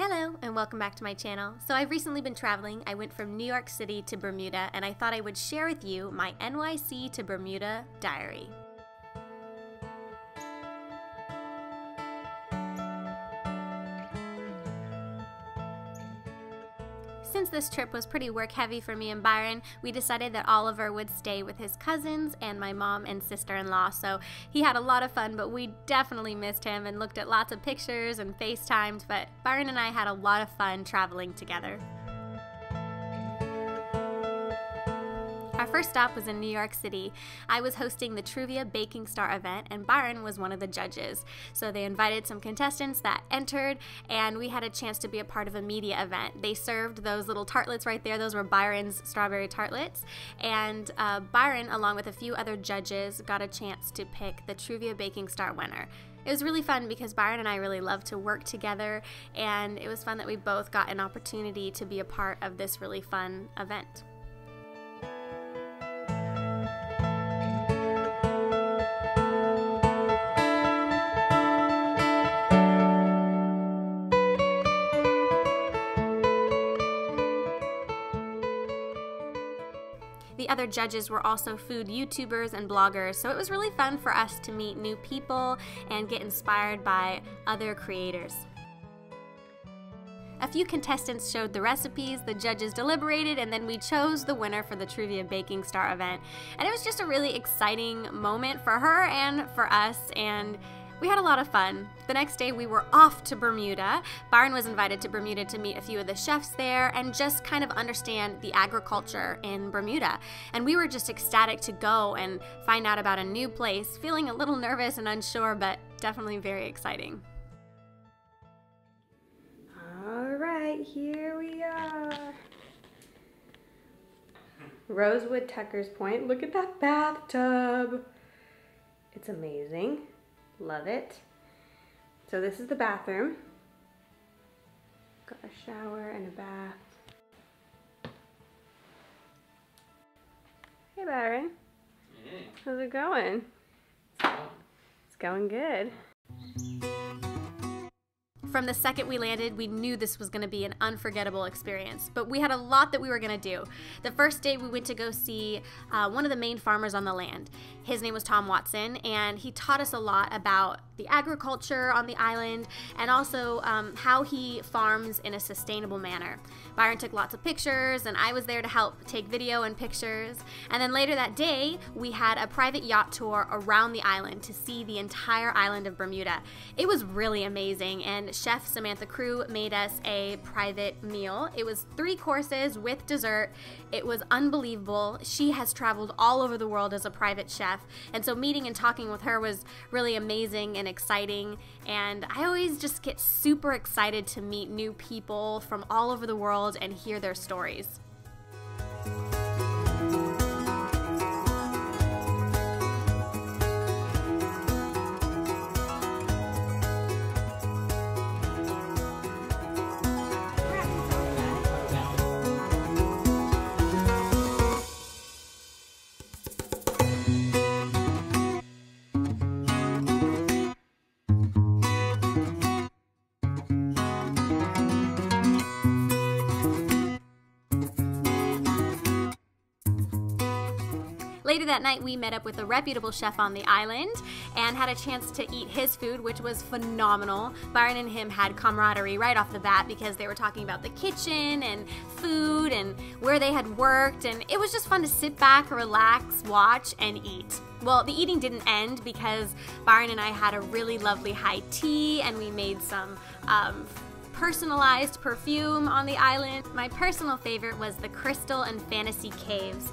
Hello and welcome back to my channel. So I've recently been traveling. I went from New York City to Bermuda and I thought I would share with you my NYC to Bermuda diary. Since this trip was pretty work heavy for me and Byron, we decided that Oliver would stay with his cousins and my mom and sister in law. So he had a lot of fun, but we definitely missed him and looked at lots of pictures and FaceTimed. But Byron and I had a lot of fun traveling together. First stop was in New York City. I was hosting the Truvia Baking Star event, and Byron was one of the judges. So they invited some contestants that entered, and we had a chance to be a part of a media event. They served those little tartlets right there. Those were Byron's strawberry tartlets. And uh, Byron, along with a few other judges, got a chance to pick the Truvia Baking Star winner it was really fun because Byron and I really love to work together, and it was fun that we both got an opportunity to be a part of this really fun event. The other judges were also food YouTubers and bloggers, so it was really fun for us to meet new people and get inspired by other creators. A few contestants showed the recipes, the judges deliberated, and then we chose the winner for the Truvia Baking Star event. And it was just a really exciting moment for her and for us, and we had a lot of fun. The next day, we were off to Bermuda. Byron was invited to Bermuda to meet a few of the chefs there and just kind of understand the agriculture in Bermuda. And we were just ecstatic to go and find out about a new place, feeling a little nervous and unsure, but definitely very exciting. All right, here we are. Rosewood Tucker's Point. Look at that bathtub. It's amazing. Love it. So this is the bathroom. Got a shower and a bath. Hey Byron. Hey. How's it going? It's going good. From the second we landed, we knew this was going to be an unforgettable experience, but we had a lot that we were going to do. The first day, we went to go see uh, one of the main farmers on the land. His name was Tom Wadson, and he taught us a lot about the agriculture on the island and also um, how he farms in a sustainable manner. Byron took lots of pictures, and I was there to help take video and pictures. And then later that day, we had a private yacht tour around the island to see the entire island of Bermuda. It was really amazing, and chef Samantha Crew made us a private meal. It was three courses with dessert. It was unbelievable. She has traveled all over the world as a private chef, and so meeting and talking with her was really amazing and exciting. And I always just get super excited to meet new people from all over the world and hear their stories. Later that night, we met up with a reputable chef on the island and had a chance to eat his food, which was phenomenal. Byron and him had camaraderie right off the bat because they were talking about the kitchen and food and where they had worked, and it was just fun to sit back, relax, watch, and eat. Well, the eating didn't end because Byron and I had a really lovely high tea and we made some um, personalized perfume on the island. My personal favorite was the Crystal and Fantasy Caves.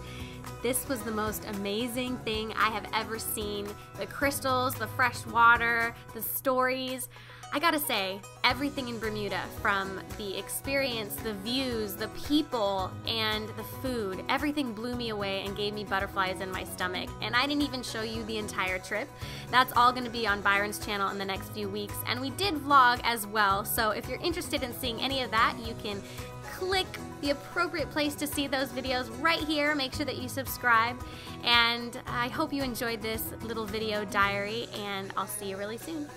This was the most amazing thing I have ever seen. The crystals, the fresh water, the stories. I gotta say, everything in Bermuda from the experience, the views, the people, and the food, everything blew me away and gave me butterflies in my stomach. And I didn't even show you the entire trip. That's all gonna be on Byron's channel in the next few weeks. And we did vlog as well, so if you're interested in seeing any of that, you can click the appropriate place to see those videos right here. Make sure that you subscribe. And I hope you enjoyed this little video diary, and I'll see you really soon.